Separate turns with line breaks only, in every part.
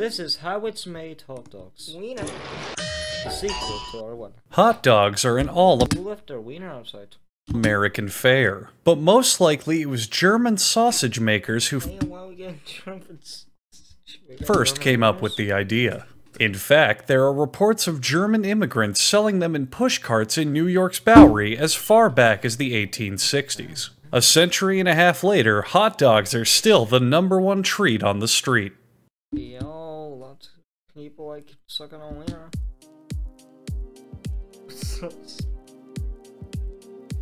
This is how it's made hot dogs. Wiener. The sequel to our one.
Hot dogs are an all
Who left their wiener outside?
American fare, but most likely it was German sausage makers who
Hey, why we getting Germans?
first came up with the idea. In fact, there are reports of German immigrants selling them in pushcarts in New York's Bowery as far back as the 1860s. A century and a half later, hot dogs are still the number one treat on the street.
Yo, lots of people like sucking on wiener.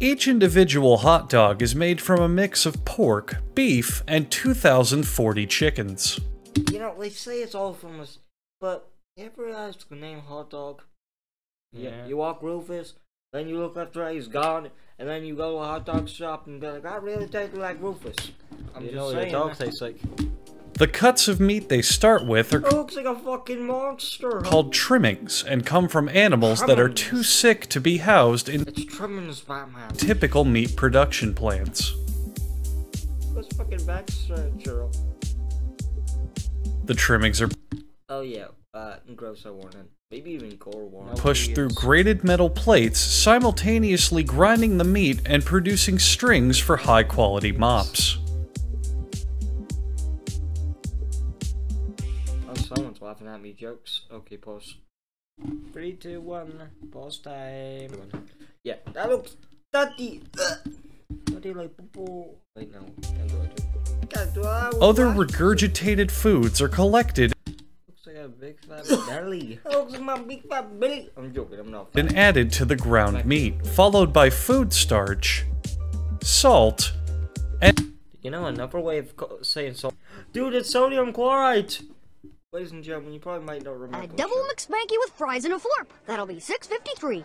Each individual hot dog is made from a mix of pork, beef, and 2,040 chickens.
you know, they say it's all from us, but you ever realize the name hot dog? Yeah.
Yeah.
You walk Rufus, then you look after it, he's gone, and then you go to a hot dog shop and be like, I really taste like Rufus. I'm
you
just
know
saying.
your dog
that.
tastes like.
The cuts of meat they start with are
looks like a fucking monster.
called trimmings and come from animals that are too sick to be housed in
It's tremendous, Batman.
typical meat production plants.
Let's fucking backstretch,
The trimmings are
Oh yeah, uh, gross I warning. Maybe even gore warning.
pushed through grated metal plates, simultaneously grinding the meat and producing strings for high quality mops.
Laughing at me. Jokes. Okay, pause. Three, two, one. Pause time. Yeah, that looks dirty. Dirty like poo Wait, no. Can't do it. Can't do it.
Other regurgitated foods are collected
Looks like a big fat belly. looks like my big fat belly. I'm joking. I'm not. Fat.
and added to the ground meat, followed by food starch, salt, and
You know another way of saying salt. Dude, it's sodium chloride. Ladies and gentlemen, you probably might not remember.
A double McSpanky with fries and a florp. That'll be six fifty three.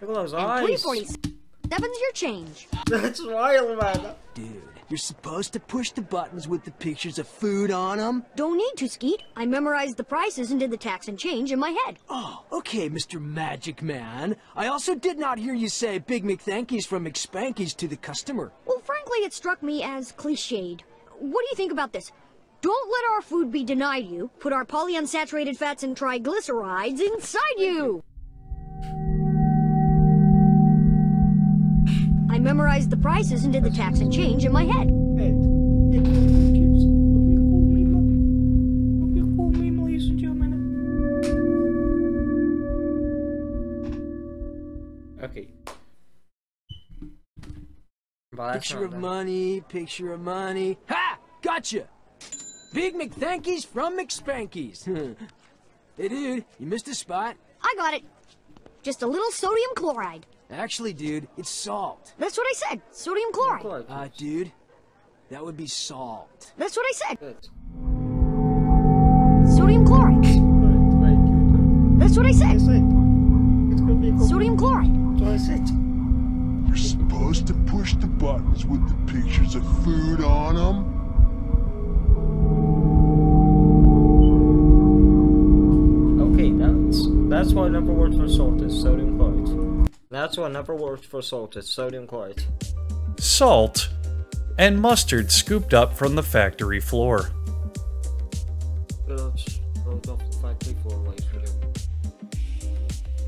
Look at those
And three
eyes.
forty seven's your change.
That's wild, man.
Dude, you're supposed to push the buttons with the pictures of food on them?
Don't need to, Skeet. I memorized the prices and did the tax and change in my head.
Oh, okay, Mr. Magic Man. I also did not hear you say Big McThankies from McSpankies to the customer.
Well, frankly, it struck me as cliched. What do you think about this? Don't let our food be denied you. Put our polyunsaturated fats and triglycerides inside you. I memorized the prices and did the tax and change in my head.
Okay. But that's
Picture of money, picture of money. Ha! Gotcha! Big McThankies from McSpankies. hey, dude, you missed a spot.
I got it. Just a little sodium chloride.
Actually, dude, it's salt.
That's what I said. Sodium chloride.
Chloride.
Uh, dude, that would be salt.
That's what I said. Sodium chloride. That's what I said.
It's gonna be
Sodium chloride.
That's what I said.
You're supposed to push the buttons with the pictures of food on them?
That's that's what never word for salt is sodium chloride. That's what another word for salt is sodium chloride.
salt, and mustard scooped up from the factory floor.
Let's roll off the factory floor, ladies and gentlemen.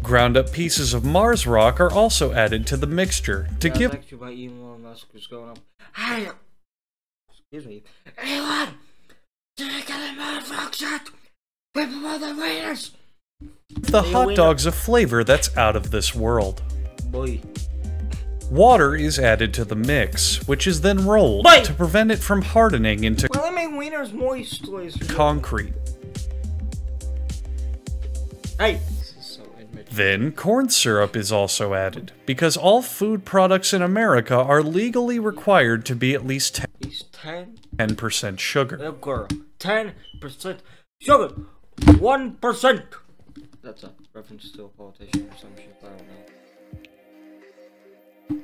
Ground up pieces of Mars rock are also added to the mixture to
That's
give
actually why Elon Musk was going up. Hey, excuse me, Elon, did I get a malfunction? With mother waiters.
The hot dogs a flavor that's out of this world.
Boy,
Water is added to the mix, which is then rolled
Wait!
to prevent it from hardening into
well, I make wieners moist, ladies and gentlemen.
concrete.
Hey, so.
Then corn syrup is also added, because all food products in America are legally required to be at least
ten
10% sugar.
Girl. Ten percent sugar. One percent. That's a reference to a politician or some shit. I don't know.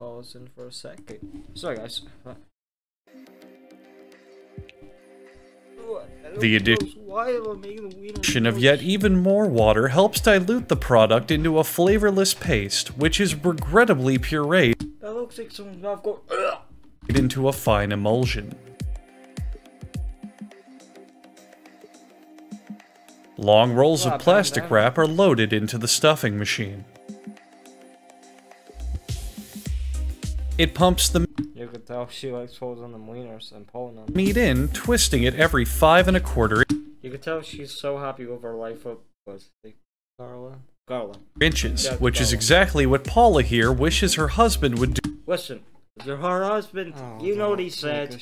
Pause in for a second. Sorry, guys. What? What?
The
That looks wild on making the wiener
Addition of yet even more water helps dilute the product into a flavorless paste, which is regrettably pureed
That looks like someone's mouth going. "Ugh."
into a fine emulsion. Long rolls of plastic wrap are loaded into the stuffing machine. It pumps the
You could tell she likes holding the wieners and pulling them.
meat in, twisting it every five and a quarter
You could tell she's so happy with her life of was Carla? Carla.
inches,
Yeah,
which is exactly what Paula here wishes her husband would do.
Listen, is her husband.
Oh,
you know what he said.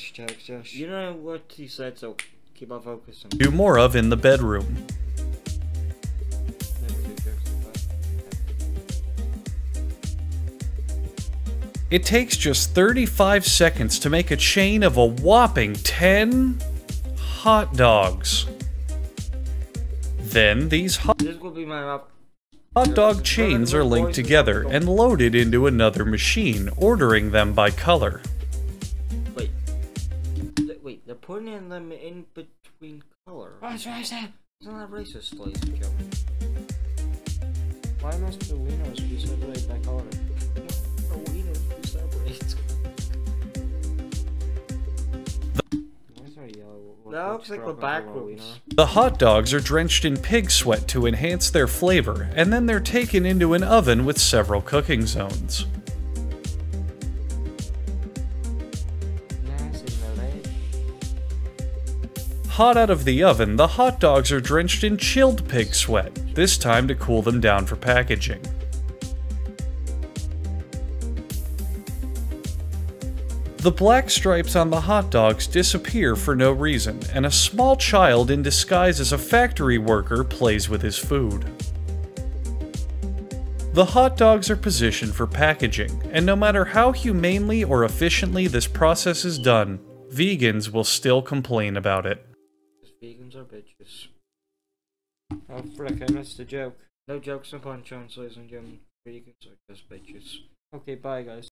You know what he said. So keep on focusing.
do more of in the bedroom. It takes just 35 seconds to make a chain of a whopping 10 hot dogs. Then these hot
This will be my.
Hot dog chains are linked together and loaded into another machine, ordering them by color.
Wait. Th- Wait, they're putting them in between color. What's racist? Isn't that racist, ladies and gentlemen? Why must the wieners be separated by color? Yellow?
That looks like the
wrong with
back
yellow
rooms.
The hot dogs are drenched in pig sweat to enhance their flavor, and then they're taken into an oven with several cooking zones.
Nice in the leg.
Hot out of the oven, the hot dogs are drenched in chilled pig sweat, this time to cool them down for packaging. The black stripes on the hot dogs disappear for no reason, and a small child in disguise as a factory worker plays with his food. The hot dogs are positioned for packaging, and no matter how humanely or efficiently this process is done, vegans will still complain about it.
Vegans are bitches.
Oh, frick, I missed a joke.
No jokes ladies and gentlemen. Vegans are just bitches.
Okay, bye, guys.